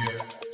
Yeah.